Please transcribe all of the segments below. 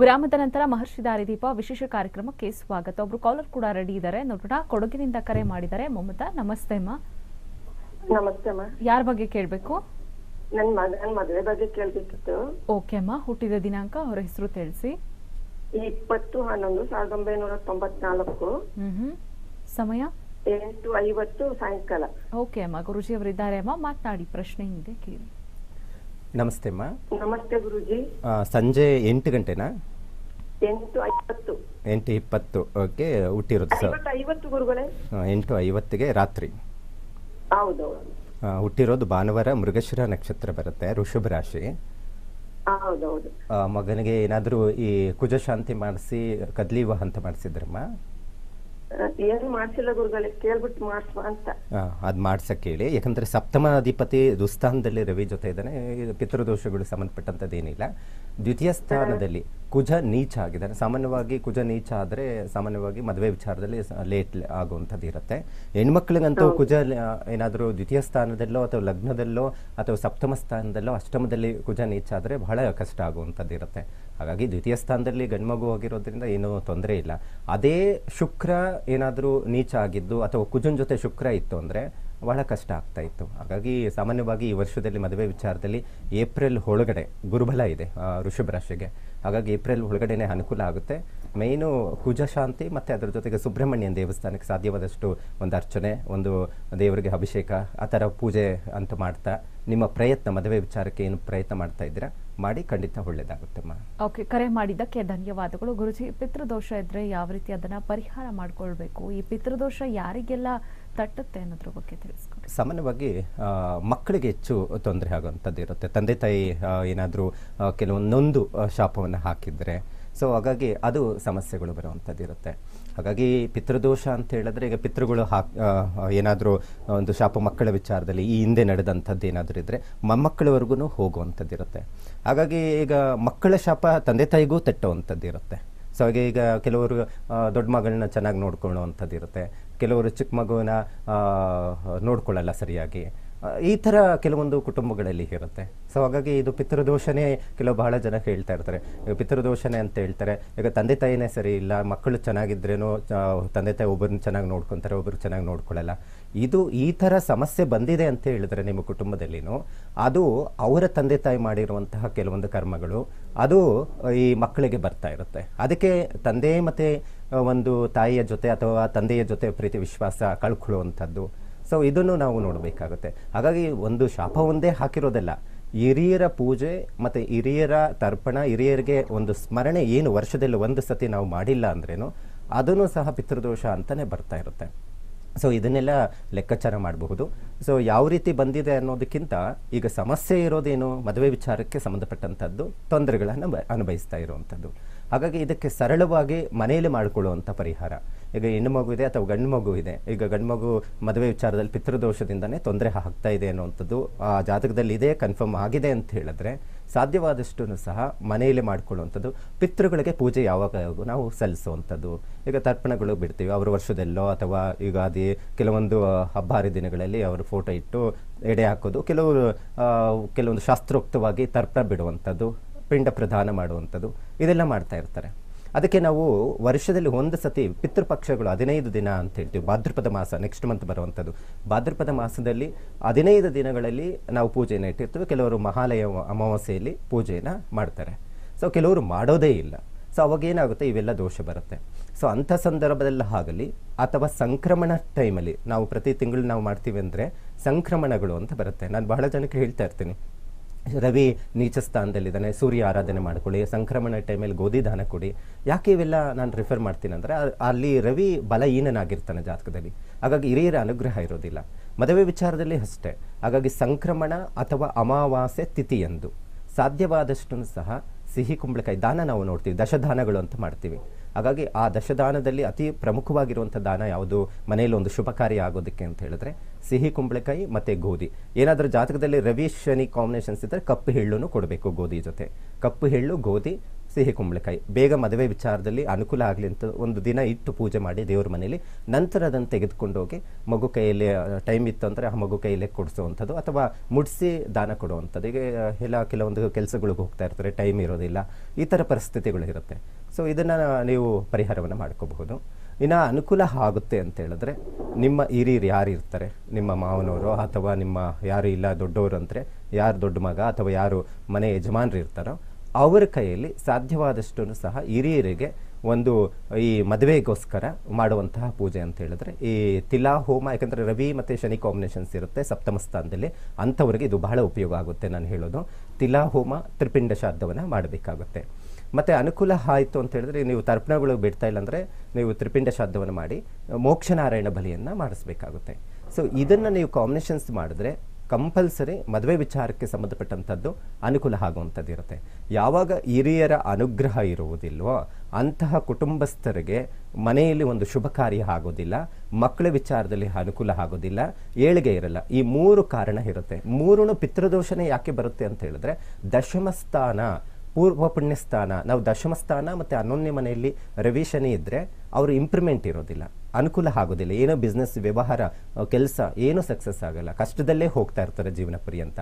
ವಿರಾಮದ ನಂತರ ಮಹರ್ಷಿ ದಾರಿದೀಪ ವಿಶೇಷ ಕಾರ್ಯಕ್ರಮಕ್ಕೆ ಸ್ವಾಗತ. ಒಬ್ರು ಕಾಲರ್ ಕೂಡ ರೆಡಿ ಇದ್ದಾರೆ ನೋಡೋಣ ಕೊಡಗಿನಿಂದ ಕರೆ ಮಾಡಿದ್ದಾರೆ. ಮಮತಾ ನಮಸ್ತೆ ಅಮ್ಮ. ನಮಸ್ತೆ ಅಮ್ಮ. ಯಾರ ಬಗ್ಗೆ ಕೇಳಬೇಕು? ನನ್ನ ಮಗನ ಮದುವೆ ಬಗ್ಗೆ ಕೇಳಬೇಕಿತ್ತು. ಓಕೆ ಅಮ್ಮ ಹುಟ್ಟಿದ ದಿನಾಂಕ ಅವರ ಹೆಸರು ತಿಳಿಸಿ. ಇಪ್ಪತ್ತು ಹನ್ನೊಂದು ಸಾವಿರದ ಒಂಬೈನೂರ ತೊಂಬತ್ನಾಲ್ಕು. ಸಮಯ? ಎಂಟು ಐವತ್ತು ಸಾಯಂಕಾಲ. ಓಕೆ ಅಮ್ಮ ಗುರುಜಿ ಅವರಿದ್ದಾರೆ ಅಮ್ಮ. ಮಾತನಾಡಿ ಪ್ರಶ್ನೆ ಇದೆ ಕೇಳಿ. ನಮಸ್ತೆ ಅಮ್ಮ. ನಮಸ್ತೆ ಗುರುಜಿ. ಆ, ಸಂಜೆ ಎಂಟು ಗಂಟೆನಾ? ಎಂಟು ಐವತ್ತು. ಎಂಟು ಇಪ್ಪತ್ತು ಓಕೆ ಹುಟ್ಟಿರೋದು ಸರ್. ಐವತ್ತು ಐವತ್ತು ಗುರುಗಳೇ? ಎಂಟು ಐವತ್ತಿಗೆ ರಾತ್ರಿ. ಹೌದೌದು. ಆ, ಹುಟ್ಟಿರೋದು ಭಾನುವಾರ ಮೃಗಶಿರ ನಕ್ಷತ್ರ ಬರುತ್ತೆ ಋಷಭ ರಾಶಿ. ಹೌದೌದು. ಆ, ಮಗನಿಗೆ ಏನಾದರೂ ಈ ಕುಜಶಾಂತಿ ಮಾಡಿಸಿ ಕದ್ಲಿ ವಿವಾಹ ಅಂತ ಮಾಡಿಸಿದ್ರಮ್ಮ? ಏನು ಮಾಡ್ಸಿಲ್ಲ ಗುರುಗಳೇ ಕೇಳ್ಬಿಟ್ಟು ಮಾಡಿಸುವ ಅಂತ. ಅದು ಮಾಡ್ಸಕ್ಕೆ ಹೇಳಿ ಯಾಕಂದ್ರೆ ಸಪ್ತಮ ಅಧಿಪತಿ ದುಸ್ಥಾನದಲ್ಲಿ ರವಿ ಜೊತೆ ಇದ್ದಾನೆ. ಇದು ಪಿತೃದೋಷಗಳು ಸಂಬಂಧಪಟ್ಟಂಥದ್ದು ಏನಿಲ್ಲ ದ್ವಿತೀಯ ಸ್ಥಾನದಲ್ಲಿ ಕುಜ ನೀಚ ಆಗಿದ್ದಾನೆ. ಸಾಮಾನ್ಯವಾಗಿ ಕುಜ ನೀಚ ಆದರೆ ಸಾಮಾನ್ಯವಾಗಿ ಮದುವೆ ವಿಚಾರದಲ್ಲಿ ಲೇಟ್ ಆಗುವಂಥದ್ದು ಇರುತ್ತೆ. ಹೆಣ್ಮಕ್ಳಿಗಂತೂ ಕುಜ ಏನಾದರೂ ದ್ವಿತೀಯ ಸ್ಥಾನದಲ್ಲೋ ಅಥವಾ ಲಗ್ನದಲ್ಲೋ ಅಥವಾ ಸಪ್ತಮ ಸ್ಥಾನದಲ್ಲೋ ಅಷ್ಟಮದಲ್ಲಿ ಕುಜ ನೀಚ ಆದರೆ ಬಹಳ ಕಷ್ಟ ಆಗುವಂಥದ್ದು ಇರುತ್ತೆ. ಹಾಗಾಗಿ ದ್ವಿತೀಯ ಸ್ಥಾನದಲ್ಲಿ ಗಂಡ್ಮಗು ಆಗಿರೋದ್ರಿಂದ ಏನೂ ತೊಂದರೆ ಇಲ್ಲ. ಅದೇ ಶುಕ್ರ ಏನಾದರೂ ನೀಚ ಆಗಿದ್ದು ಅಥವಾ ಕುಜನ್ ಜೊತೆ ಶುಕ್ರ ಇತ್ತು ಅಂದರೆ ಬಹಳ ಕಷ್ಟ ಆಗ್ತಾ ಇತ್ತು. ಹಾಗಾಗಿ ಸಾಮಾನ್ಯವಾಗಿ ಈ ವರ್ಷದಲ್ಲಿ ಮದುವೆ ವಿಚಾರದಲ್ಲಿ ಏಪ್ರಿಲ್ ಒಳಗಡೆ ಗುರುಬಲ ಇದೆ ಋಷಭ ರಾಶಿಗೆ. ಹಾಗಾಗಿ ಏಪ್ರಿಲ್ ಒಳಗಡೆನೇ ಅನುಕೂಲ ಆಗುತ್ತೆ. ಮೇಯ್ನು ಕುಜಶಾಂತಿ ಮತ್ತು ಅದರ ಜೊತೆಗೆ ಸುಬ್ರಹ್ಮಣ್ಯನ ದೇವಸ್ಥಾನಕ್ಕೆ ಸಾಧ್ಯವಾದಷ್ಟು ಒಂದು ಅರ್ಚನೆ, ಒಂದು ದೇವರಿಗೆ ಅಭಿಷೇಕ, ಆ ಥರ ಪೂಜೆ ಅಂತ ಮಾಡ್ತಾ ನಿಮ್ಮ ಪ್ರಯತ್ನ, ಮದುವೆ ವಿಚಾರಕ್ಕೆ ಏನು ಪ್ರಯತ್ನ ಮಾಡ್ತಾ ಇದ್ದೀರಾ? ಮಾಡಿ ಖಂಡಿತ ಒಳ್ಳೆಯದಾಗುತ್ತಮ್ಮ ಓಕೆ ಕರೆ ಮಾಡಿದ್ದಕ್ಕೆ ಧನ್ಯವಾದಗಳು. ಗುರುಜಿ ಪಿತೃದೋಷ ಇದ್ರೆ ಯಾವ ರೀತಿ ಅದನ್ನ ಪರಿಹಾರ ಮಾಡಿಕೊಳ್ಬೇಕು? ಈ ಪಿತೃದೋಷ ಯಾರಿಗೆಲ್ಲ ತಟ್ಟುತ್ತೆ ಅನ್ನೋದ್ರ ಬಗ್ಗೆ ತಿಳಿಸ್ಕೊಡಿ. ಸಾಮಾನ್ಯವಾಗಿ ಮಕ್ಕಳಿಗೆ ಹೆಚ್ಚು ತೊಂದರೆ ಆಗುವಂಥದ್ದು ಇರುತ್ತೆ. ತಂದೆ ತಾಯಿ ಏನಾದರೂ ಕೆಲವೊಂದೊಂದು ಶಾಪವನ್ನು ಹಾಕಿದರೆ. ಸೊ ಹಾಗಾಗಿ ಅದು ಸಮಸ್ಯೆಗಳು ಬರುವಂಥದ್ದು ಇರುತ್ತೆ. ಹಾಗಾಗಿ ಪಿತೃದೋಷ ಅಂತ ಹೇಳಿದ್ರೆ ಈಗ ಪಿತೃಗಳು ಹಾಕ್ ಏನಾದರೂ ಒಂದು ಶಾಪ ಮಕ್ಕಳ ವಿಚಾರದಲ್ಲಿ ಈ ಹಿಂದೆ ನಡೆದಂಥದ್ದು ಏನಾದರೂ ಇದ್ದರೆ ಮೊಮ್ಮಕ್ಕಳವರೆಗೂ ಹೋಗುವಂಥದ್ದು ಇರುತ್ತೆ ಹಾಗಾಗಿ ಈಗ ಮಕ್ಕಳ ಶಾಪ ತಂದೆ ತಾಯಿಗೂ ತಟ್ಟುವಂಥದ್ದು ಇರುತ್ತೆ ಸೊ ಹಾಗೆ ಈಗ ಕೆಲವರು ದೊಡ್ಡ ಮಗಳನ್ನ ಚೆನ್ನಾಗಿ ನೋಡ್ಕೊಳ್ಳುವಂಥದ್ದಿರುತ್ತೆ. ಕೆಲವರು ಚಿಕ್ಕ ಮಗುವನ್ನ ನೋಡ್ಕೊಳ್ಳಲ್ಲ ಸರಿಯಾಗಿ. ಈ ಥರ ಕೆಲವೊಂದು ಕುಟುಂಬಗಳಲ್ಲಿ ಇರುತ್ತೆ. ಸೊ ಹಾಗಾಗಿ ಇದು ಪಿತೃದೋಷನೇ ಕೆಲವು ಬಹಳ ಜನ ಹೇಳ್ತಾ ಇರ್ತಾರೆ. ಪಿತೃದೋಷನೇ ಅಂತ ಹೇಳ್ತಾರೆ. ಈಗ ತಂದೆ ತಾಯಿನೇ ಸರಿ ಇಲ್ಲ, ಮಕ್ಕಳು ಚೆನ್ನಾಗಿದ್ರೇನು ತಂದೆ ತಾಯಿ ಒಬ್ಬರನ್ನ ಚೆನ್ನಾಗಿ ನೋಡ್ಕೊತಾರೆ ಒಬ್ಬರು ಚೆನ್ನಾಗಿ ನೋಡ್ಕೊಳ್ಳಲ್ಲ. ಇದು ಈ ಥರ ಸಮಸ್ಯೆ ಬಂದಿದೆ ಅಂತ ಹೇಳಿದ್ರೆ ನಿಮ್ಮ ಕುಟುಂಬದಲ್ಲಿನೂ, ಅದು ಅವರ ತಂದೆ ತಾಯಿ ಮಾಡಿರುವಂತಹ ಕೆಲವೊಂದು ಕರ್ಮಗಳು, ಅದು ಈ ಮಕ್ಕಳಿಗೆ ಬರ್ತಾ ಇರುತ್ತೆ. ಅದಕ್ಕೆ ತಂದೆ ಮತ್ತು ಒಂದು ತಾಯಿಯ ಜೊತೆ ಅಥವಾ ತಂದೆಯ ಜೊತೆ ಪ್ರೀತಿ, ವಿಶ್ವಾಸ ಕಳ್ಕೊಳ್ಳುವಂಥದ್ದು. ಸೊ ಇದನ್ನು ನಾವು ನೋಡಬೇಕಾಗುತ್ತೆ. ಹಾಗಾಗಿ ಒಂದು ಶಾಪ ಒಂದೇ ಹಾಕಿರೋದಲ್ಲ. ಹಿರಿಯರ ಪೂಜೆ ಮತ್ತು ಹಿರಿಯರ ತರ್ಪಣ, ಹಿರಿಯರಿಗೆ ಒಂದು ಸ್ಮರಣೆ ಏನು ವರ್ಷದಲ್ಲಿ ಒಂದು ಸತಿ ನಾವು ಮಾಡಿಲ್ಲ ಅಂದ್ರೇನು, ಅದನ್ನು ಸಹ ಪಿತೃದೋಷ ಅಂತಲೇ ಬರ್ತಾ ಇರುತ್ತೆ. ಸೊ ಇದನ್ನೆಲ್ಲ ಲೆಕ್ಕಾಚಾರ ಮಾಡಬಹುದು. ಸೊ ಯಾವ ರೀತಿ ಬಂದಿದೆ ಅನ್ನೋದಕ್ಕಿಂತ ಈಗ ಸಮಸ್ಯೆ ಇರೋದೇನು, ಮದುವೆ ವಿಚಾರಕ್ಕೆ ಸಂಬಂಧಪಟ್ಟಂಥದ್ದು, ತೊಂದರೆಗಳನ್ನು ಅನುಭವಿಸ್ತಾ ಇರುವಂಥದ್ದು. ಹಾಗಾಗಿ ಇದಕ್ಕೆ ಸರಳವಾಗಿ ಮನೆಯಲ್ಲಿ ಮಾಡಿಕೊಳ್ಳುವಂಥ ಪರಿಹಾರ. ಈಗ ಹೆಣ್ಣು ಮಗು ಇದೆ ಅಥವಾ ಗಂಡು ಮಗು ಇದೆ. ಈಗ ಗಂಡು ಮಗು ಮದುವೆ ವಿಚಾರದಲ್ಲಿ ಪಿತೃದೋಷದಿಂದನೇ ತೊಂದರೆ ಆಗ್ತಾ ಇದೆ ಅನ್ನುವಂಥದ್ದು ಆ ಜಾತಕದಲ್ಲಿ ಇದೆ ಕನ್ಫರ್ಮ್ ಆಗಿದೆ ಅಂತ ಹೇಳಿದ್ರೆ ಸಾಧ್ಯವಾದಷ್ಟು ಸಹ ಮನೆಯಲ್ಲೇ ಮಾಡ್ಕೊಳ್ಳುವಂಥದ್ದು. ಪಿತೃಗಳಿಗೆ ಪೂಜೆ ಯಾವಾಗ ನಾವು ಸಲ್ಲಿಸುವಂಥದ್ದು. ಈಗ ತರ್ಪಣಗಳು ಬಿಡ್ತೀವಿ. ಅವರ ವರ್ಷದಲ್ಲೋ ಅಥವಾ ಯುಗಾದಿ ಕೆಲವೊಂದು ಹಬ್ಬ ಹರಿದಿನಗಳಲ್ಲಿ ಅವರ ಫೋಟೋ ಇಟ್ಟು ಎಡೆ ಹಾಕೋದು. ಕೆಲವು ಕೆಲವೊಂದು ಶಾಸ್ತ್ರೋಕ್ತವಾಗಿ ತರ್ಪಣ ಬಿಡುವಂಥದ್ದು, ಪಿಂಡ ಪ್ರದಾನ ಮಾಡುವಂಥದ್ದು. ಇದೆಲ್ಲ ಮಾಡ್ತಾ ಇರ್ತಾರೆ. ಅದಕ್ಕೆ ನಾವು ವರ್ಷದಲ್ಲಿ ಒಂದು ಸತಿ ಪಿತೃಪಕ್ಷಗಳು ಹದಿನೈದು ದಿನ ಅಂತ ಹೇಳ್ತೀವಿ. ಭಾದ್ರಪದ ಮಾಸ ನೆಕ್ಸ್ಟ್ ಮಂತ್ ಬರುವಂಥದ್ದು. ಭಾದ್ರಪದ ಮಾಸದಲ್ಲಿ ಹದಿನೈದು ದಿನಗಳಲ್ಲಿ ನಾವು ಪೂಜೆಯನ್ನು ಇಟ್ಟಿರ್ತೀವಿ. ಕೆಲವರು ಮಹಾಲಯ ಅಮಾವಾಸ್ಯೆಯಲ್ಲಿ ಪೂಜೆಯನ್ನು ಮಾಡ್ತಾರೆ. ಸೊ ಕೆಲವರು ಮಾಡೋದೇ ಇಲ್ಲ. ಸೊ ಅವಾಗ ಏನಾಗುತ್ತೆ? ಇವೆಲ್ಲ ದೋಷ ಬರುತ್ತೆ. ಸೊ ಅಂಥ ಸಂದರ್ಭದಲ್ಲಿ ಆಗಲಿ ಅಥವಾ ಸಂಕ್ರಮಣ ಟೈಮಲ್ಲಿ ನಾವು ಪ್ರತಿ ತಿಂಗಳು ನಾವು ಮಾಡ್ತೀವಿ ಅಂದರೆ ಸಂಕ್ರಮಣಗಳು ಅಂತ ಬರುತ್ತೆ. ನಾನು ಬಹಳ ಜನಕ್ಕೆ ಹೇಳ್ತಾ ಇರ್ತೀನಿ. ರವಿ ನೀಚ ಸ್ಥಾನದಲ್ಲಿದ್ದಾನೆ, ಸೂರ್ಯ ಆರಾಧನೆ ಮಾಡ್ಕೊಳ್ಳಿ, ಸಂಕ್ರಮಣ ಟೈಮಲ್ಲಿ ಗೋಧಿ ದಾನ ಕೊಡಿ. ಯಾಕೆ ಇವೆಲ್ಲ ನಾನು ರಿಫರ್ ಮಾಡ್ತೀನಿ ಅಂದರೆ ಅಲ್ಲಿ ರವಿ ಬಲಹೀನನಾಗಿರ್ತಾನೆ ಜಾತಕದಲ್ಲಿ. ಹಾಗಾಗಿ ಹಿರಿಯರ ಅನುಗ್ರಹ ಇರೋದಿಲ್ಲ. ಮದುವೆ ವಿಚಾರದಲ್ಲಿ ಅಷ್ಟೇ. ಹಾಗಾಗಿ ಸಂಕ್ರಮಣ ಅಥವಾ ಅಮಾವಾಸ್ಯೆ ತಿಥಿಯಂದು ಸಾಧ್ಯವಾದಷ್ಟು ಸಹ ಸಿಹಿ ಕುಂಬಳಕಾಯಿ ದಾನ ನಾವು ನೋಡ್ತೀವಿ, ದಶದಾನಗಳು ಅಂತ ಮಾಡ್ತೀವಿ. ಹಾಗಾಗಿ ಆ ದಶದಾನದಲ್ಲಿ ಅತಿ ಪ್ರಮುಖವಾಗಿರುವಂಥ ದಾನ ಯಾವುದು? ಮನೆಯಲ್ಲಿ ಒಂದು ಶುಭ ಕಾರ್ಯ ಆಗೋದಕ್ಕೆ ಅಂತ ಹೇಳಿದ್ರೆ ಸಿಹಿ, ಕುಂಬಳಕಾಯಿ ಮತ್ತು ಗೋಧಿ. ಏನಾದರೂ ಜಾತಕದಲ್ಲಿ ರವಿ, ಶನಿ ಕಾಂಬಿನೇಷನ್ಸ್ ಇದ್ದರೆ ಕಪ್ಪು ಹೆಳ್ಳು ಕೊಡಬೇಕು ಗೋಧಿ ಜೊತೆ. ಕಪ್ಪು ಹೆಳ್ಳು ಗೋಧಿ, ಸಿಹಿ, ಕುಂಬಳಕಾಯಿ. ಬೇಗ ಮದುವೆ ವಿಚಾರದಲ್ಲಿ ಅನುಕೂಲ ಆಗಲಿ ಅಂತ ಒಂದು ದಿನ ಇಟ್ಟು ಪೂಜೆ ಮಾಡಿ ದೇವ್ರ ಮನೇಲಿ. ನಂತರ ಅದನ್ನು ತೆಗೆದುಕೊಂಡು ಹೋಗಿ ಮಗು ಕೈಯಲ್ಲಿ ಟೈಮ್ ಇತ್ತು ಅಂದರೆ ಆ ಮಗು ಕೈಯಲ್ಲೇ ಕೊಡಿಸುವಂಥದ್ದು ಅಥವಾ ಮುಡಿಸಿ ದಾನ ಕೊಡುವಂಥದ್ದು. ಈಗ ಎಲ್ಲ ಕೆಲವೊಂದು ಕೆಲಸಗಳಿಗೆ ಹೋಗ್ತಾ ಇರ್ತಾರೆ ಟೈಮ್ ಇರೋದಿಲ್ಲ. ಈ ಥರ ಪರಿಸ್ಥಿತಿಗಳು ಇರುತ್ತೆ. ಸೊ ಇದನ್ನು ನೀವು ಪರಿಹಾರವನ್ನು ಮಾಡ್ಕೋಬಹುದು. ಇನ್ನು ಅನುಕೂಲ ಆಗುತ್ತೆ ಅಂತ ಹೇಳಿದ್ರೆ, ನಿಮ್ಮ ಹಿರಿಯರು ಯಾರು ಇರ್ತಾರೆ? ನಿಮ್ಮ ಮಾವನವರು ಅಥವಾ ನಿಮ್ಮ ಯಾರು ಇಲ್ಲ ದೊಡ್ಡವರು ಅಂದರೆ ಯಾರು ದೊಡ್ಡ ಮಗ ಅಥವಾ ಯಾರು ಮನೆ ಯಜಮಾನರು ಇರ್ತಾರೋ ಅವರ ಕೈಯಲ್ಲಿ ಸಾಧ್ಯವಾದಷ್ಟು ಸಹ ಹಿರಿಯರಿಗೆ ಒಂದು ಈ ಮದುವೆಗೋಸ್ಕರ ಮಾಡುವಂತಹ ಪೂಜೆ ಅಂತ ಹೇಳಿದ್ರೆ, ಈ ತಿಲಾ ಹೋಮ, ಯಾಕಂದರೆ ರವಿ ಮತ್ತು ಶನಿ ಕಾಂಬಿನೇಷನ್ಸ್ ಇರುತ್ತೆ ಸಪ್ತಮ ಸ್ಥಾನದಲ್ಲಿ, ಅಂಥವ್ರಿಗೆ ಇದು ಬಹಳ ಉಪಯೋಗ ಆಗುತ್ತೆ ನಾನು ಹೇಳೋದು. ತಿಲಾ ಹೋಮ ತ್ರಿಪಿಂಡ ಶ್ರಾದ್ದವನ್ನು ಮಾಡಬೇಕಾಗುತ್ತೆ. ಮತ್ತು ಅನುಕೂಲ ಆಯಿತು ಅಂತ ಹೇಳಿದ್ರೆ ನೀವು ತರ್ಪಣಗಳು ಬಿಡ್ತಾ ಇಲ್ಲ ಅಂದರೆ ನೀವು ತ್ರಿಪಿಂಡ ಶ್ರಾದ್ದವನ್ನು ಮಾಡಿ, ಮೋಕ್ಷನಾರಾಯಣ ಬಲಿಯನ್ನು ಮಾಡಿಸ್ಬೇಕಾಗುತ್ತೆ. ಸೊ ಇದನ್ನು ನೀವು ಕಾಂಬಿನೇಷನ್ಸ್ ಮಾಡಿದ್ರೆ ಕಂಪಲ್ಸರಿ ಮದುವೆ ವಿಚಾರಕ್ಕೆ ಸಂಬಂಧಪಟ್ಟಂಥದ್ದು ಅನುಕೂಲ ಆಗುವಂಥದ್ದು ಇರುತ್ತೆ. ಯಾವಾಗ ಹಿರಿಯರ ಅನುಗ್ರಹ ಇರುವುದಿಲ್ವೋ ಅಂತಹ ಕುಟುಂಬಸ್ಥರಿಗೆ ಮನೆಯಲ್ಲಿ ಒಂದು ಶುಭ ಕಾರ್ಯ ಆಗೋದಿಲ್ಲ, ಮಕ್ಕಳ ವಿಚಾರದಲ್ಲಿ ಅನುಕೂಲ ಆಗೋದಿಲ್ಲ, ಏಳಿಗೆ ಇರಲ್ಲ. ಈ ಮೂರು ಕಾರಣ ಇರುತ್ತೆ. ಮೂರೂ ಪಿತೃದೋಷನೇ ಯಾಕೆ ಬರುತ್ತೆ ಅಂತ ಹೇಳಿದ್ರೆ ದಶಮ ಸ್ಥಾನ ಪೂರ್ವ ಪುಣ್ಯ ಸ್ಥಾನ ನಾವು ದಶಮ ಸ್ಥಾನ ಮತ್ತು ಹನ್ನೊಂದನೇ ಮನೆಯಲ್ಲಿ ರವಿ ಶನಿ ಇದ್ದರೆ ಅವರು ಇಂಪ್ರೂವ್ಮೆಂಟ್ ಇರೋದಿಲ್ಲ, ಅನುಕೂಲ ಆಗೋದಿಲ್ಲ. ಏನೋ ಬಿಸ್ನೆಸ್ ವ್ಯವಹಾರ ಕೆಲಸ ಏನೂ ಸಕ್ಸಸ್ ಆಗಲ್ಲ. ಕಷ್ಟದಲ್ಲೇ ಹೋಗ್ತಾ ಇರ್ತಾರೆ ಜೀವನ ಪರ್ಯಂತ.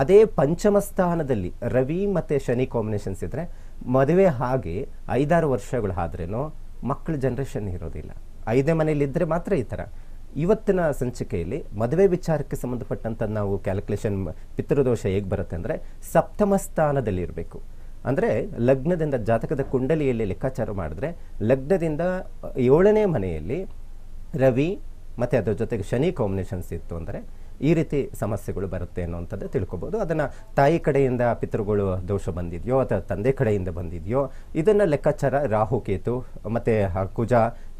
ಅದೇ ಪಂಚಮ ಸ್ಥಾನದಲ್ಲಿ ರವಿ ಮತ್ತು ಶನಿ ಕಾಂಬಿನೇಷನ್ಸ್ ಇದ್ದರೆ ಮದುವೆ ಹಾಗೆ ಐದಾರು ವರ್ಷಗಳು ಆದ್ರೇನೋ ಮಕ್ಕಳ ಜನ್ರೇಷನ್ ಇರೋದಿಲ್ಲ. ಐದೇ ಮನೇಲಿ ಇದ್ದರೆ ಮಾತ್ರ ಈ ಥರ. ಇವತ್ತಿನ ಸಂಚಿಕೆಯಲ್ಲಿ ಮದುವೆ ವಿಚಾರಕ್ಕೆ ಸಂಬಂಧಪಟ್ಟಂಥ ನಾವು ಕ್ಯಾಲ್ಕುಲೇಷನ್ ಪಿತೃದೋಷ ಹೇಗೆ ಬರುತ್ತೆ ಅಂದರೆ ಸಪ್ತಮ ಸ್ಥಾನದಲ್ಲಿ ಇರಬೇಕು. ಅಂದರೆ ಲಗ್ನದಿಂದ ಜಾತಕದ ಕುಂಡಲಿಯಲ್ಲಿ ಲೆಕ್ಕಾಚಾರ ಮಾಡಿದ್ರೆ ಲಗ್ನದಿಂದ ಏಳನೇ ಮನೆಯಲ್ಲಿ ರವಿ ಮತ್ತು ಅದರ ಜೊತೆಗೆ ಶನಿ ಕಾಂಬಿನೇಷನ್ಸ್ ಇತ್ತು ಅಂದರೆ ಈ ರೀತಿ ಸಮಸ್ಯೆಗಳು ಬರುತ್ತೆ ಅನ್ನುವಂಥದ್ದು ತಿಳ್ಕೊಬೋದು. ಅದನ್ನು ತಾಯಿ ಕಡೆಯಿಂದ ಪಿತೃಗಳು ದೋಷ ಬಂದಿದೆಯೋ ಅಥವಾ ತಂದೆ ಕಡೆಯಿಂದ ಬಂದಿದೆಯೋ, ಇದನ್ನು ಲೆಕ್ಕಾಚಾರ ರಾಹು, ಕೇತು ಮತ್ತು ಕುಜ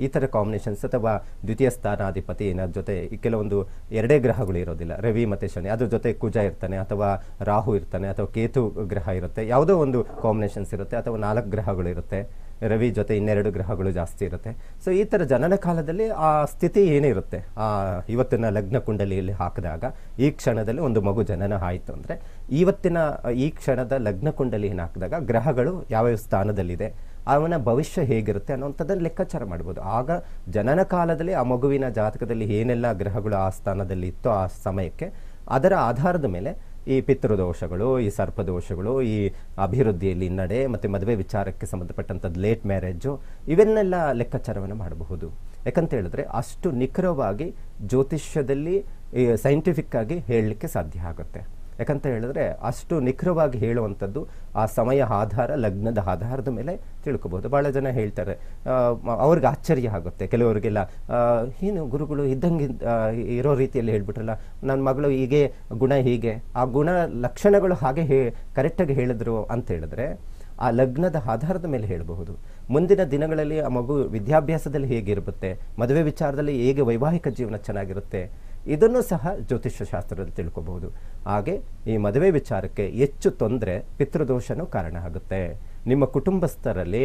ಈ ಥರ ಕಾಂಬಿನೇಷನ್ಸ್ ಅಥವಾ ದ್ವಿತೀಯ ಸ್ಥಾನಾಧಿಪತಿ ಏನಾದ್ರ ಜೊತೆ ಕೆಲವೊಂದು ಎರಡೇ ಗ್ರಹಗಳು ಇರೋದಿಲ್ಲ. ರವಿ ಮತ್ತು ಶನಿ, ಅದ್ರ ಜೊತೆ ಕುಜ ಇರ್ತಾನೆ ಅಥವಾ ರಾಹು ಇರ್ತಾನೆ ಅಥವಾ ಕೇತು ಗ್ರಹ ಇರುತ್ತೆ. ಯಾವುದೋ ಒಂದು ಕಾಂಬಿನೇಷನ್ಸ್ ಇರುತ್ತೆ ಅಥವಾ ನಾಲ್ಕು ಗ್ರಹಗಳು ಇರುತ್ತೆ. ರವಿ ಜೊತೆ ಇನ್ನೆರಡು ಗ್ರಹಗಳು ಜಾಸ್ತಿ ಇರುತ್ತೆ. ಸೊ ಈ ಥರ ಜನನ ಕಾಲದಲ್ಲಿ ಆ ಸ್ಥಿತಿ ಏನಿರುತ್ತೆ ಆ ಇವತ್ತಿನ ಲಗ್ನ ಕುಂಡಲಿಯಲ್ಲಿ ಹಾಕಿದಾಗ ಈ ಕ್ಷಣದಲ್ಲಿ ಒಂದು ಮಗು ಜನನ ಆಯಿತು ಅಂದರೆ, ಇವತ್ತಿನ, ಈ ಕ್ಷಣದ ಲಗ್ನ ಕುಂಡಲಿಯನ್ನು ಹಾಕಿದಾಗ ಗ್ರಹಗಳು ಯಾವ್ಯಾವ ಸ್ಥಾನದಲ್ಲಿದೆ, ಅವನ ಭವಿಷ್ಯ ಹೇಗಿರುತ್ತೆ ಅನ್ನೋಂಥದ್ದನ್ನು ಲೆಕ್ಕಾಚಾರ ಮಾಡ್ಬೋದು. ಆಗ ಜನನ ಕಾಲದಲ್ಲಿ ಆ ಮಗುವಿನ ಜಾತಕದಲ್ಲಿ ಏನೆಲ್ಲ ಗ್ರಹಗಳು ಆ ಸ್ಥಾನದಲ್ಲಿ ಇತ್ತೋ ಆ ಸಮಯಕ್ಕೆ ಅದರ ಆಧಾರದ ಮೇಲೆ ಈ ಪಿತೃದೋಷಗಳು, ಈ ಸರ್ಪದೋಷಗಳು, ಈ ಅಭಿವೃದ್ಧಿಯಲ್ಲಿ ಹಿನ್ನಡೆ ಮತ್ತು ಮದುವೆ ವಿಚಾರಕ್ಕೆ ಸಂಬಂಧಪಟ್ಟಂಥದ್ದು ಲೇಟ್ ಮ್ಯಾರೇಜು ಇವೆನ್ನೆಲ್ಲ ಲೆಕ್ಕಾಚಾರವನ್ನು ಮಾಡಬಹುದು. ಯಾಕಂತ ಹೇಳಿದ್ರೆ ಅಷ್ಟು ನಿಖರವಾಗಿ ಜ್ಯೋತಿಷ್ಯದಲ್ಲಿ ಸೈಂಟಿಫಿಕ್ ಆಗಿ ಹೇಳಲಿಕ್ಕೆ ಸಾಧ್ಯ ಆಗುತ್ತೆ. ಯಾಕಂತ ಹೇಳಿದ್ರೆ ಅಷ್ಟು ನಿಖರವಾಗಿ ಹೇಳುವಂಥದ್ದು ಆ ಸಮಯ ಆಧಾರ, ಲಗ್ನದ ಆಧಾರದ ಮೇಲೆ ತಿಳ್ಕೊಬೋದು. ಭಾಳ ಜನ ಹೇಳ್ತಾರೆ ಅವ್ರಿಗೆ ಆಶ್ಚರ್ಯ ಆಗುತ್ತೆ. ಕೆಲವರಿಗೆಲ್ಲ ಏನು ಗುರುಗಳು ಇದ್ದಂಗೆ ಇರೋ ರೀತಿಯಲ್ಲಿ ಹೇಳ್ಬಿಟ್ರಲ್ಲ, ನನ್ನ ಮಗಳು ಹೀಗೆ, ಗುಣ ಹೀಗೆ, ಆ ಗುಣ ಲಕ್ಷಣಗಳು ಹಾಗೆ ಹೇ ಕರೆಕ್ಟಾಗಿ ಹೇಳಿದ್ರು ಅಂತ ಹೇಳಿದ್ರೆ ಆ ಲಗ್ನದ ಆಧಾರದ ಮೇಲೆ ಹೇಳಬಹುದು. ಮುಂದಿನ ದಿನಗಳಲ್ಲಿ ಆ ಮಗು ವಿದ್ಯಾಭ್ಯಾಸದಲ್ಲಿ ಹೇಗಿರುತ್ತೆ, ಮದುವೆ ವಿಚಾರದಲ್ಲಿ ಹೇಗೆ ವೈವಾಹಿಕ ಜೀವನ ಚೆನ್ನಾಗಿರುತ್ತೆ ಇದನ್ನು ಸಹ ಜ್ಯೋತಿಷ್ಯ ಶಾಸ್ತ್ರದಲ್ಲಿ ತಿಳ್ಕೊಬಹುದು. ಹಾಗೆ ಈ ಮದುವೆ ವಿಚಾರಕ್ಕೆ ಹೆಚ್ಚು ತೊಂದರೆ ಪಿತೃದೋಷನೂ ಕಾರಣ ಆಗುತ್ತೆ. ನಿಮ್ಮ ಕುಟುಂಬಸ್ಥರಲ್ಲಿ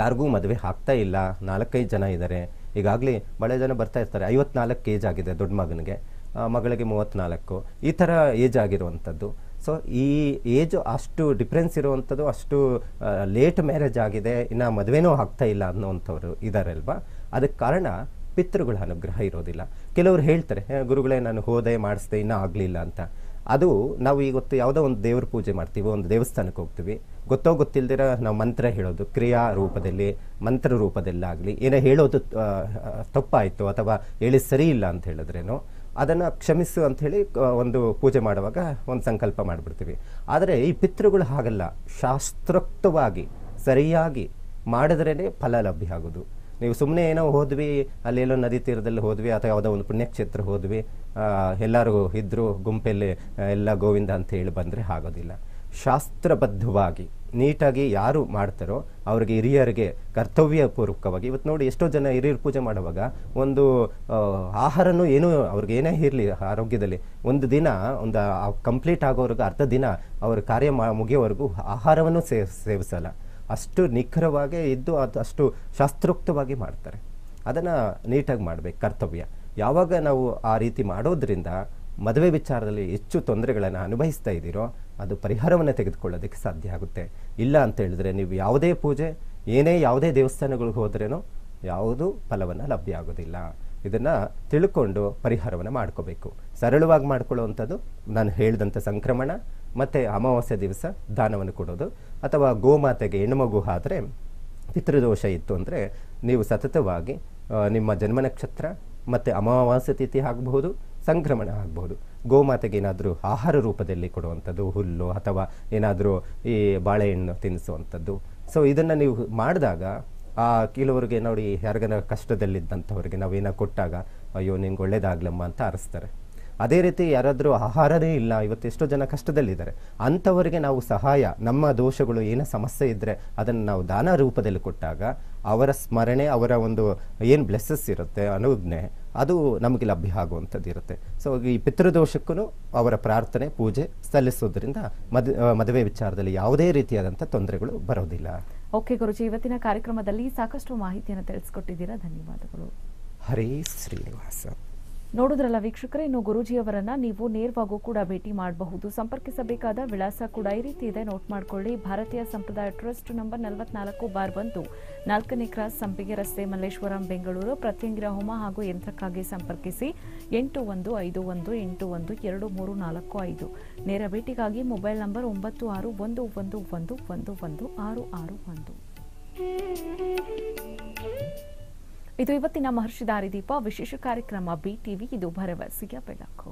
ಯಾರಿಗೂ ಮದುವೆ ಆಗ್ತಾ ಇಲ್ಲ. ನಾಲ್ಕೈದು ಜನ ಇದ್ದಾರೆ. ಈಗಾಗಲೇ ಭಾಳ ಜನ ಬರ್ತಾ ಇರ್ತಾರೆ. ಐವತ್ನಾಲ್ಕು ಏಜ್ ಆಗಿದೆ ದೊಡ್ಡ ಮಗನಿಗೆ. ಮಗಳಿಗೆ ಮೂವತ್ತ್ನಾಲ್ಕು ಈ ಥರ ಏಜ್ ಆಗಿರುವಂಥದ್ದು. ಸೊ ಈ ಏಜು ಅಷ್ಟು ಡಿಫ್ರೆನ್ಸ್ ಇರುವಂಥದ್ದು, ಅಷ್ಟು ಲೇಟ್ ಮ್ಯಾರೇಜ್ ಆಗಿದೆ. ಇನ್ನು ಮದುವೆನೂ ಆಗ್ತಾ ಇಲ್ಲ ಅನ್ನೋವಂಥವ್ರು ಇದ್ದಾರೆ ಅಲ್ವಾ? ಅದಕ್ಕೆ ಕಾರಣ ಪಿತೃಗಳ ಅನುಗ್ರಹ ಇರೋದಿಲ್ಲ. ಕೆಲವರು ಹೇಳ್ತಾರೆ ಗುರುಗಳೇ, ನಾನು ಹೋದೆ, ಮಾಡಿಸ್ದೆ, ಇನ್ನೂ ಆಗಲಿಲ್ಲ ಅಂತ. ಅದು ನಾವು ಇವತ್ತು ಯಾವುದೋ ಒಂದು ದೇವ್ರ ಪೂಜೆ ಮಾಡ್ತೀವಿ, ಒಂದು ದೇವಸ್ಥಾನಕ್ಕೆ ಹೋಗ್ತೀವಿ. ಗೊತ್ತೋ ಗೊತ್ತಿಲ್ದಿರ ನಾವು ಮಂತ್ರ ಹೇಳೋದು, ಕ್ರಿಯಾ ರೂಪದಲ್ಲಿ, ಮಂತ್ರ ರೂಪದಲ್ಲಾಗಲಿ ಏನೋ ಹೇಳೋದು ತಪ್ಪಾಯಿತು ಅಥವಾ ಹೇಳಿ ಸರಿ ಇಲ್ಲ ಅಂತ ಹೇಳಿದ್ರೇನೋ, ಅದನ್ನು ಕ್ಷಮಿಸು ಅಂತ ಹೇಳಿ ಒಂದು ಪೂಜೆ ಮಾಡುವಾಗ ಒಂದು ಸಂಕಲ್ಪ ಮಾಡಿಬಿಡ್ತೀವಿ. ಆದರೆ ಈ ಪಿತೃಗಳು ಹಾಗಲ್ಲ. ಶಾಸ್ತ್ರೋಕ್ತವಾಗಿ ಸರಿಯಾಗಿ ಮಾಡಿದ್ರೇ ಫಲ ಲಭ್ಯ ಆಗೋದು. ನೀವು ಸುಮ್ಮನೆ ಏನೋ ಹೋದ್ವಿ ಅಲ್ಲೆಲ್ಲೋ ನದಿ ತೀರದಲ್ಲಿ ಹೋದ್ವಿ, ಅಥವಾ ಯಾವುದೋ ಒಂದು ಪುಣ್ಯಕ್ಷೇತ್ರ ಹೋದ್ವಿ ಎಲ್ಲರಿಗೂ ಎಲ್ಲರೂ ಇದ್ದರು ಗುಂಪಲ್ಲಿ ಎಲ್ಲ ಗೋವಿಂದ ಅಂತ ಹೇಳಿ ಬಂದರೆ ಆಗೋದಿಲ್ಲ. ಶಾಸ್ತ್ರಬದ್ಧವಾಗಿ, ನೀಟಾಗಿ ಯಾರು ಮಾಡ್ತಾರೋ ಅವ್ರಿಗೆ ಹಿರಿಯರಿಗೆ ಕರ್ತವ್ಯಪೂರ್ವಕವಾಗಿ, ಇವತ್ತು ನೋಡಿ ಎಷ್ಟೋ ಜನ ಹಿರಿಯರು ಪೂಜೆ ಮಾಡುವಾಗ ಒಂದು ಆಹಾರನೂ ಏನೂ ಅವ್ರಿಗೆ ಏನೇ ಇರಲಿ ಆರೋಗ್ಯದಲ್ಲಿ, ಒಂದು ದಿನ, ಒಂದು ಕಂಪ್ಲೀಟ್ ಆಗೋವರೆಗೂ ಅರ್ಧ ದಿನ ಅವ್ರ ಕಾರ್ಯ ಮುಗಿಯೋವರೆಗೂ ಆಹಾರವನ್ನು ಸೇವ್, ಸೇವಿಸಲ್ಲ. ಅಷ್ಟು ನಿಖರವಾಗಿ ಇದ್ದು ಅದು ಅಷ್ಟು ಶಾಸ್ತ್ರೋಕ್ತವಾಗಿ ಮಾಡ್ತಾರೆ. ಅದನ್ನು ನೀಟಾಗಿ ಮಾಡಬೇಕು ಕರ್ತವ್ಯ. ಯಾವಾಗ ನಾವು ಆ ರೀತಿ ಮಾಡೋದ್ರಿಂದ ಮದುವೆ ವಿಚಾರದಲ್ಲಿ ಹೆಚ್ಚು ತೊಂದರೆಗಳನ್ನು ಅನುಭವಿಸ್ತಾ ಇದ್ದೀರೋ ಅದು ಪರಿಹಾರವನ್ನು ತೆಗೆದುಕೊಳ್ಳೋದಕ್ಕೆ ಸಾಧ್ಯ ಆಗುತ್ತೆ. ಇಲ್ಲ ಅಂತ ಹೇಳಿದ್ರೆ ನೀವು ಯಾವುದೇ ಪೂಜೆ, ಏನೇ ಯಾವುದೇ ದೇವಸ್ಥಾನಗಳಿಗೆ ಹೋದ್ರೇನೋ ಯಾವುದೂ ಫಲವನ್ನು ಲಭ್ಯ ಆಗೋದಿಲ್ಲ. ಇದನ್ನು ತಿಳ್ಕೊಂಡು ಪರಿಹಾರವನ್ನು ಮಾಡ್ಕೋಬೇಕು. ಸರಳವಾಗಿ ಮಾಡ್ಕೊಳ್ಳೋವಂಥದ್ದು ನಾನು ಹೇಳಿದಂಥ ಸಂಕ್ರಮಣ ಮತ್ತು ಅಮಾವಾಸ್ಯೆ ದಿವಸ ದಾನವನ್ನು ಕೊಡೋದು. ಅಥವಾ ಗೋಮಾತೆಗೆ ಹೆಣ್ಣುಮಗು ಆದರೆ ಪಿತೃದೋಷ ಇತ್ತು ಅಂದರೆ ನೀವು ಸತತವಾಗಿ ನಿಮ್ಮ ಜನ್ಮ ನಕ್ಷತ್ರ ಮತ್ತು ಅಮಾವಾಸ್ಯ ತಿಥಿ ಆಗಬಹುದು, ಸಂಕ್ರಮಣ ಆಗಬಹುದು. ಗೋಮಾತೆಗೆ ಏನಾದರೂ ಆಹಾರ ರೂಪದಲ್ಲಿ ಕೊಡುವಂಥದ್ದು, ಹುಲ್ಲು ಅಥವಾ ಏನಾದರೂ ಈ ಬಾಳೆಹಣ್ಣು ತಿನ್ನಿಸುವಂಥದ್ದು. ಸೊ ಇದನ್ನು ನೀವು ಮಾಡಿದಾಗ, ಆ ಕೆಲವರಿಗೆ ನೋಡಿ ಯಾರಿಗಾನ ಕಷ್ಟದಲ್ಲಿದ್ದಂಥವ್ರಿಗೆ ನಾವೇನೋ ಕೊಟ್ಟಾಗ, ಅಯ್ಯೋ, ನಿಂಗೆ ಒಳ್ಳೇದಾಗ್ಲಮ್ಮ ಅಂತ ಅರಸ್ತಾರೆ. ಅದೇ ರೀತಿ ಯಾರಾದರೂ ಆಹಾರನೇ ಇಲ್ಲ ಇವತ್ತು ಎಷ್ಟೋ ಜನ ಕಷ್ಟದಲ್ಲಿದ್ದಾರೆ. ಅಂಥವರಿಗೆ ನಾವು ಸಹಾಯ ನಮ್ಮ ದೋಷಗಳು ಏನೋ ಸಮಸ್ಯೆ ಇದ್ದರೆ ಅದನ್ನು ನಾವು ದಾನ ರೂಪದಲ್ಲಿ ಕೊಟ್ಟಾಗ ಅವರ ಸ್ಮರಣೆ ಅವರ ಒಂದು ಏನು ಬ್ಲೆಸ್ಸಸ್ ಇರುತ್ತೆ ಅನುಜ್ಞೆ ಅದು ನಮಗೆ ಲಭ್ಯ ಆಗುವಂಥದ್ದು ಇರುತ್ತೆ. ಸೊ ಈ ಪಿತೃದೋಷಕ್ಕೂ ಅವರ ಪ್ರಾರ್ಥನೆ ಪೂಜೆ ಸಲ್ಲಿಸೋದ್ರಿಂದ ಮದ್ ಮದುವೆ ವಿಚಾರದಲ್ಲಿ ಯಾವುದೇ ರೀತಿಯಾದಂಥ ತೊಂದರೆಗಳು ಬರೋದಿಲ್ಲ. ಓಕೆ ಗುರುಜಿ ಇವತ್ತಿನ ಕಾರ್ಯಕ್ರಮದಲ್ಲಿ ಸಾಕಷ್ಟು ಮಾಹಿತಿಯನ್ನು ತಿಳಿಸ್ಕೊಟ್ಟಿದ್ದೀರಾ. ಧನ್ಯವಾದಗಳು. ಹರೇ ಶ್ರೀನಿವಾಸ. ನೋಡುದ್ರಲ್ಲ ವೀಕ್ಷಕರೇ, ಇನ್ನು ಗುರೂಜಿಯವರನ್ನ ನೀವು ನೇರವಾಗೂ ಕೂಡ ಭೇಟಿ ಮಾಡಬಹುದು. ಸಂಪರ್ಕಿಸಬೇಕಾದ ವಿಳಾಸ ಕೂಡ ಈ ರೀತಿ ಇದೆ. ನೋಟ್ ಮಾಡಿಕೊಳ್ಳಿ. ಭಾರತೀಯ ಸಂಪ್ರದಾಯ ಟ್ರಸ್ಟ್ ನಂಬರ್ ನಲವತ್ನಾಲ್ಕು ಬಾರ್ ಬಂದು ನಾಲ್ಕನೇ ಕ್ರಾಸ್ ಸಂಪಿಗೆ ರಸ್ತೆ ಮಲ್ಲೇಶ್ವರಂ, ಬೆಂಗಳೂರು. ಪ್ರತ್ಯಂಗಿರ ಹೋಮ ಹಾಗೂ ಯಂತ್ರಕ್ಕಾಗಿ ಸಂಪರ್ಕಿಸಿ ಎಂಟು ಒಂದು ಐದು ಒಂದು ಎಂಟು ಒಂದು ಎರಡು ಮೂರು ನಾಲ್ಕು ಐದು. ನೇರ ಭೇಟಿಗಾಗಿ ಮೊಬೈಲ್ ನಂಬರ್ ಒಂಬತ್ತು ಆರು ಒಂದು ಒಂದು ಒಂದು ಒಂದು ಒಂದು ಆರು ಆರು ಒಂದು. ಇದು ಇವತ್ತಿನ ಮಹರ್ಷಿ ದಾರಿದೀಪ ವಿಶೇಷ ಕಾರ್ಯಕ್ರಮ ಬಿ ಟಿವಿ ಇದು ಭರವಸೆಯ ಬೆಳಕು.